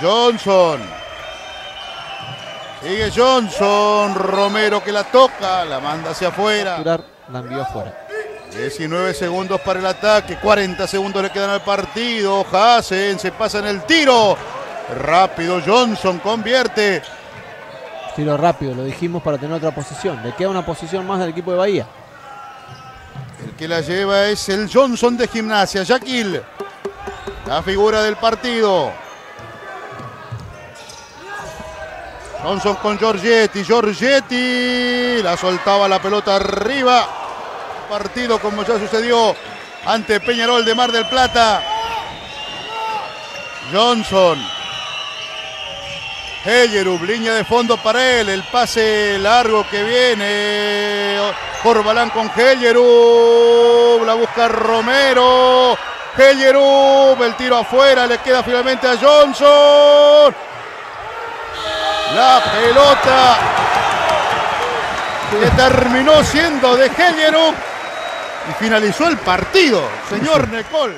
Johnson. Sigue Johnson. Romero que la toca. La manda hacia afuera. La envió afuera. 19 segundos para el ataque. 40 segundos le quedan al partido. Hasen se pasa en el tiro. Rápido Johnson convierte. Tiro rápido, lo dijimos para tener otra posición. Le queda una posición más del equipo de Bahía. El que la lleva es el Johnson de gimnasia. Jaquil. La figura del partido. Johnson con Giorgetti. Giorgetti. La soltaba la pelota arriba. Partido como ya sucedió ante Peñarol de Mar del Plata. Johnson. Hellerub, línea de fondo para él. El pase largo que viene. Corbalán con Hellerub. La busca Romero. Hellerub. El tiro afuera. Le queda finalmente a Johnson. La pelota que terminó siendo de Hellerub. Y finalizó el partido, señor Necol.